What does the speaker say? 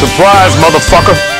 Surprise, motherfucker!